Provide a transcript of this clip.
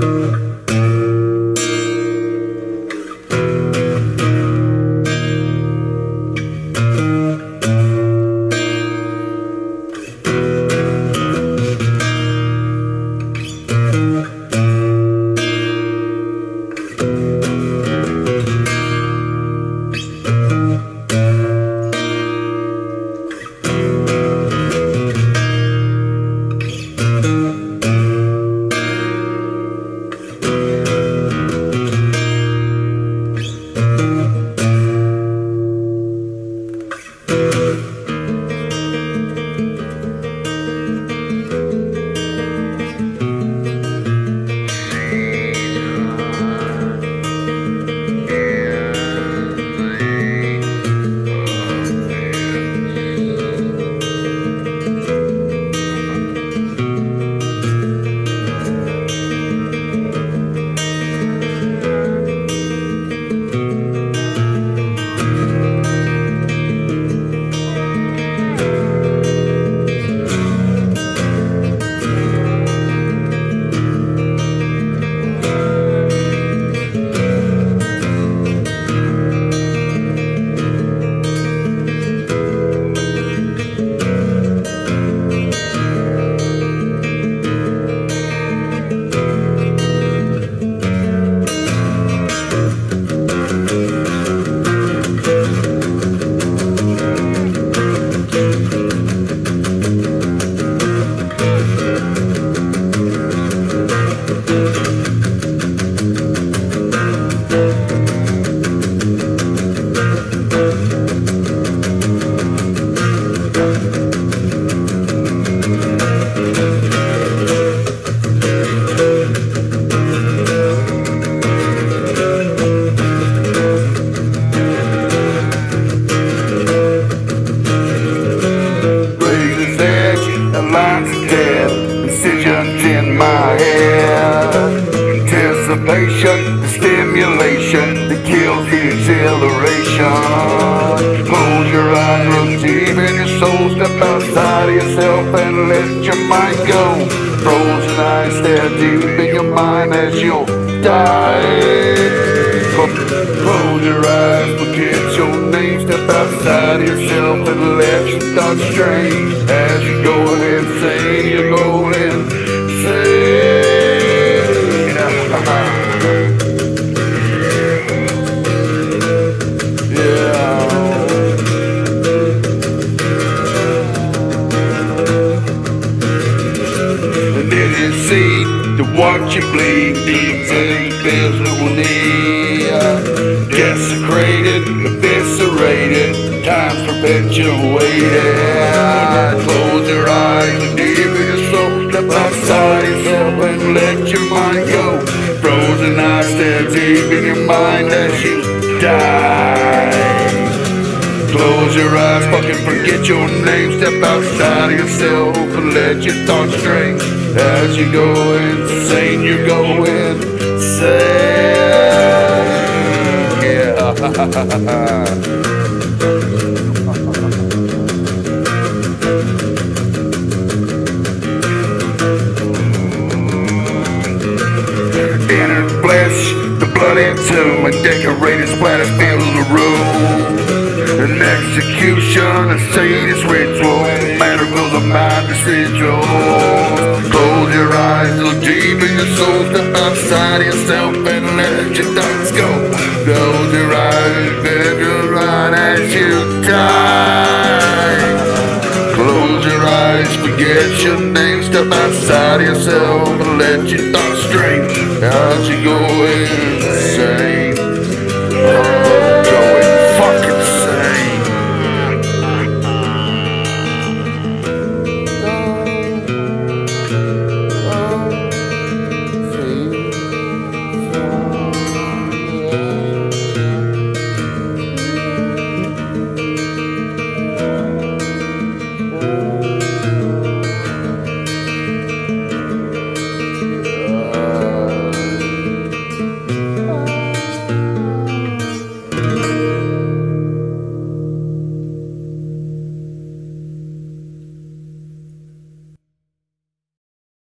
Razor's stimulation that kills the exhilaration. Close your eyes, look deep in your soul, step outside of yourself and let your mind go. Frozen eyes stare deep in your mind as you'll die. Close your eyes, forget your name, step outside of yourself and let your thoughts stray. As you go insane, you're going to watch you bleed in physical need. Desecrated, eviscerated, time's perpetuated. Close your eyes and deep your soul, step outside yourself and let your mind go. Frozen eyes stare deep in your mind as you die. Close your eyes, fucking forget your name. Step outside of yourself and let your thoughts stray. As you go insane, you're going insane. Yeah. Inner flesh, the bloody tomb, and decorated splatters fill the room. An execution, a sadist ritual, goes a mind residual. Close your eyes, look deep in your soul, step outside yourself and let your thoughts go. Close your eyes, bend your right as you die. Close your eyes, forget your name, step outside yourself and let your thoughts stray as you go insane.